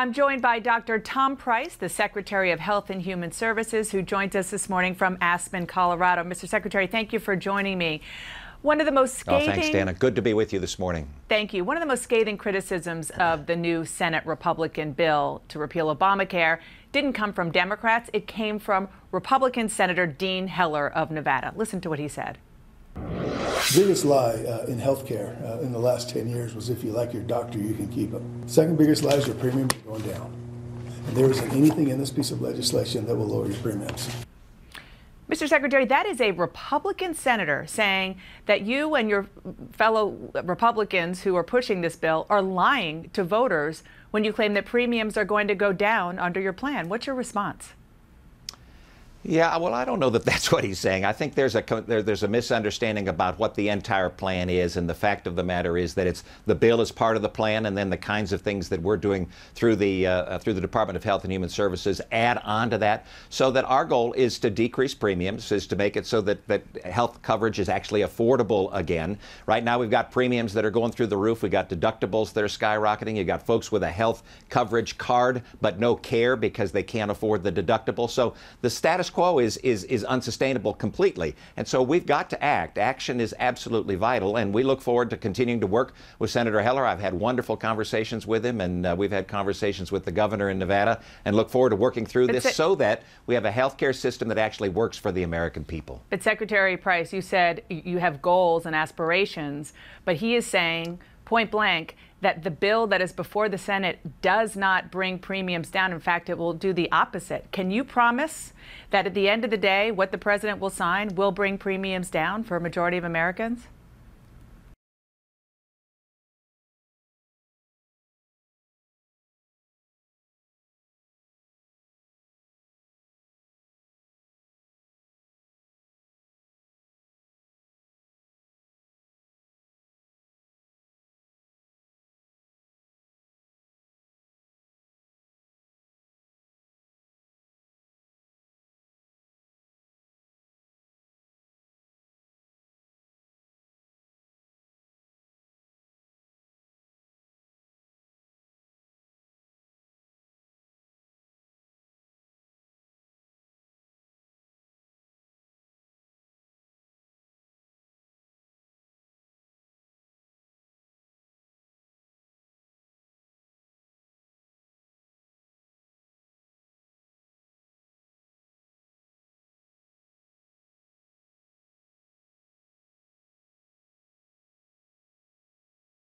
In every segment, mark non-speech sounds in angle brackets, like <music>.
I'm joined by Dr. Tom Price, the Secretary of Health and Human Services, who joins us this morning from Aspen, Colorado. Mr. Secretary, thank you for joining me. One of the most scathing. Oh, thanks, Dana. Good to be with you this morning. Thank you. One of the most scathing criticisms of the new Senate Republican bill to repeal Obamacare didn't come from Democrats. It came from Republican Senator Dean Heller of Nevada. Listen to what he said. Biggest lie uh, in healthcare uh, in the last 10 years was if you like your doctor, you can keep him. Second biggest lie is your premiums are going down. And there isn't anything in this piece of legislation that will lower your premiums. Mr. Secretary, that is a Republican senator saying that you and your fellow Republicans who are pushing this bill are lying to voters when you claim that premiums are going to go down under your plan. What's your response? Yeah, well, I don't know that <laughs> that's what he's saying. I think there's a there, there's a misunderstanding about what the entire plan is, and the fact of the matter is that it's the bill is part of the plan, and then the kinds of things that we're doing through the uh, uh, through the Department of Health and Human Services add on to that, so that our goal is to decrease premiums, is to make it so that that health coverage is actually affordable again. Right now, we've got premiums that are going through the roof. We've got deductibles that are skyrocketing. You've got folks with a health coverage card but no care because they can't afford the deductible. So the status quo is, is, is unsustainable completely. And so we've got to act. Action is absolutely vital. And we look forward to continuing to work with Senator Heller. I've had wonderful conversations with him, and uh, we've had conversations with the governor in Nevada, and look forward to working through but this so that we have a health care system that actually works for the American people. But Secretary Price, you said you have goals and aspirations, but he is saying point blank that the bill that is before the Senate does not bring premiums down. In fact, it will do the opposite. Can you promise that at the end of the day, what the president will sign will bring premiums down for a majority of Americans?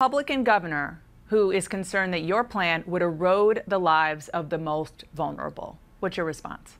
Republican governor who is concerned that your plan would erode the lives of the most vulnerable. What's your response?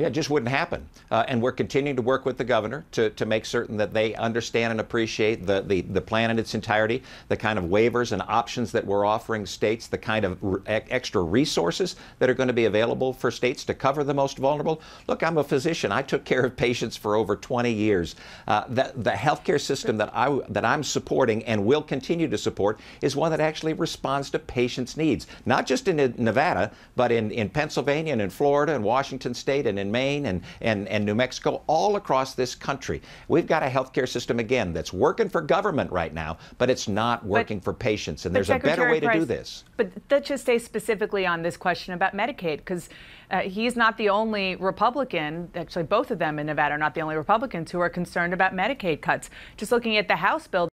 Yeah, it just wouldn't happen. Uh, and we're continuing to work with the governor to, to make certain that they understand and appreciate the, the, the plan in its entirety, the kind of waivers and options that we're offering states, the kind of re extra resources that are going to be available for states to cover the most vulnerable. Look, I'm a physician. I took care of patients for over 20 years. Uh, the, the healthcare system that, I, that I'm supporting and will continue to support is one that actually responds to patients' needs, not just in Nevada, but in, in Pennsylvania and in Florida and Washington State and in Maine and, and, and New Mexico, all across this country. We've got a healthcare system, again, that's working for government right now, but it's not working but, for patients. And there's Secretary a better way Price, to do this. But let's just stay specifically on this question about Medicaid, because uh, he's not the only Republican, actually, both of them in Nevada are not the only Republicans who are concerned about Medicaid cuts. Just looking at the House bill,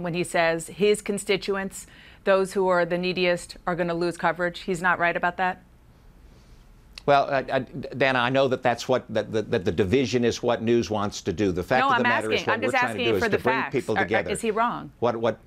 wrong when he says his constituents, those who are the neediest, are going to lose coverage? He's not right about that? Well, uh, uh, Dana, I know that that's what that, that, that, the division is what news wants to do. The fact no, of I'm the matter asking. is what I'm we're trying to do is to bring facts. people are, together. is he wrong? What what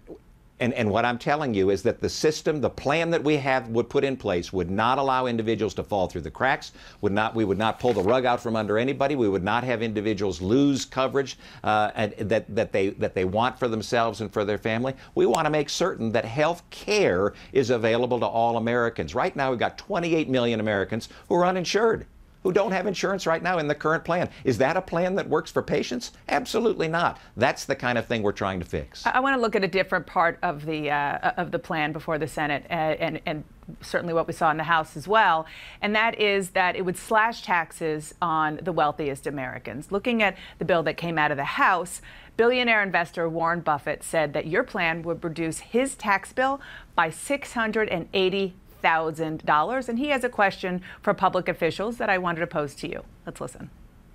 and, and what I'm telling you is that the system, the plan that we have would put in place would not allow individuals to fall through the cracks, would not, we would not pull the rug out from under anybody. We would not have individuals lose coverage uh, and, that, that, they, that they want for themselves and for their family. We want to make certain that health care is available to all Americans. Right now, we've got 28 million Americans who are uninsured who don't have insurance right now in the current plan. Is that a plan that works for patients? Absolutely not. That's the kind of thing we're trying to fix. I, I want to look at a different part of the uh, of the plan before the Senate, uh, and, and certainly what we saw in the House as well, and that is that it would slash taxes on the wealthiest Americans. Looking at the bill that came out of the House, billionaire investor Warren Buffett said that your plan would reduce his tax bill by 680 $1,000. And he has a question for public officials that I wanted to pose to you. Let's listen.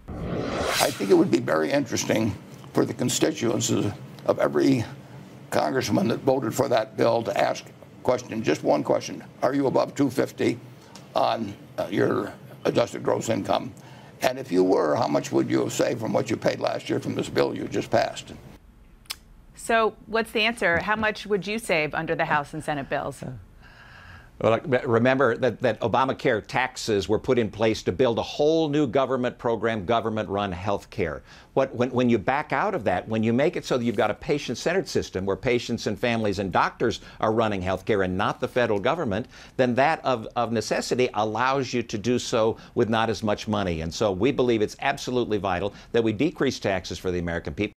I think it would be very interesting for the constituents of every congressman that voted for that bill to ask a question, just one question. Are you above 250 on uh, your adjusted gross income? And if you were, how much would you have saved from what you paid last year from this bill you just passed? So, what's the answer? How much would you save under the House and Senate bills? Remember that, that Obamacare taxes were put in place to build a whole new government program, government run health care. What, when, when you back out of that, when you make it so that you've got a patient centered system where patients and families and doctors are running health care and not the federal government, then that of, of necessity allows you to do so with not as much money. And so we believe it's absolutely vital that we decrease taxes for the American people.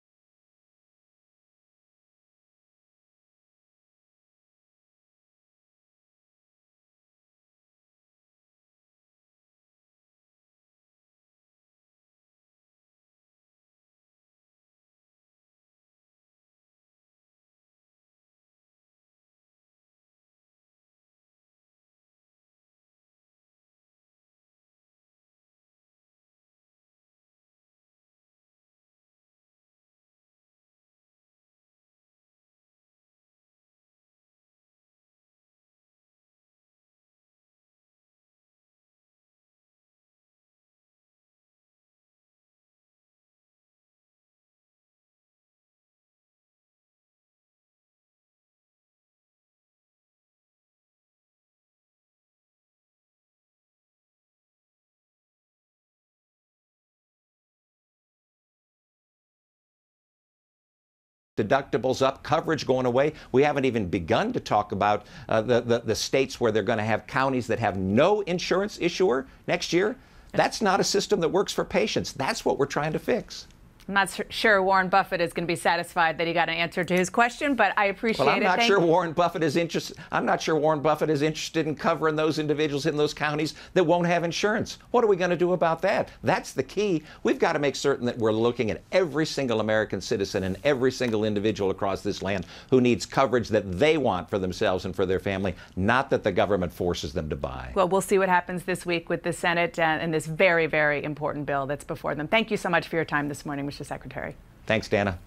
Deductibles up, coverage going away. We haven't even begun to talk about uh, the, the, the states where they're going to have counties that have no insurance issuer next year. That's not a system that works for patients. That's what we're trying to fix. I'm not sure Warren Buffett is going to be satisfied that he got an answer to his question, but I appreciate well, I'm it. not sure. Warren Buffett is interested. I'm not sure Warren Buffett is interested in covering those individuals in those counties that won't have insurance. What are we going to do about that? That's the key. We've got to make certain that we're looking at every single American citizen and every single individual across this land who needs coverage that they want for themselves and for their family, not that the government forces them to buy. Well, we'll see what happens this week with the Senate uh, and this very, very important bill that's before them. Thank you so much for your time this morning, Mr. Secretary. Thanks, Dana.